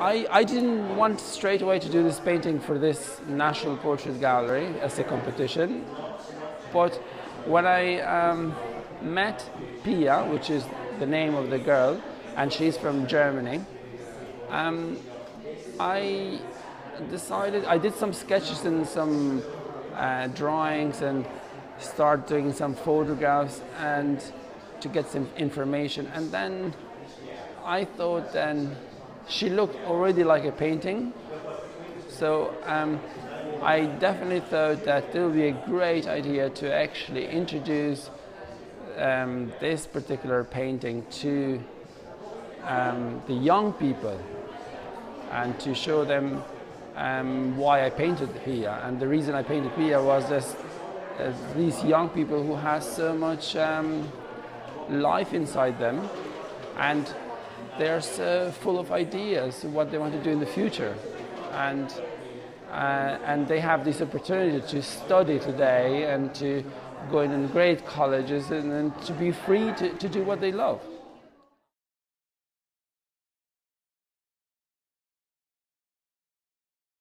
I, I didn't want straight away to do this painting for this National Portrait Gallery as a competition, but when I um, met Pia, which is the name of the girl, and she's from Germany, um, I decided I did some sketches and some uh, drawings and start doing some photographs and to get some information. And then I thought then she looked already like a painting so um, I definitely thought that it would be a great idea to actually introduce um, this particular painting to um, the young people and to show them um, why I painted Pia. And the reason I painted Pia was this, uh, these young people who have so much um, life inside them and they're so full of ideas what they want to do in the future. And, uh, and they have this opportunity to study today and to go in great colleges and, and to be free to, to do what they love.